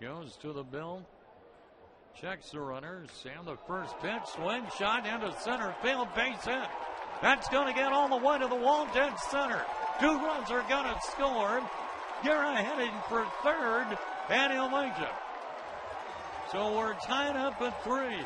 goes to the bill. Checks the runners. And the first pitch, swing shot into center field, base hit. That's going to get all the way to the wall, dead center. Two runs are going to score. Guerra heading for third, and he'll make it. So we're tied up at three.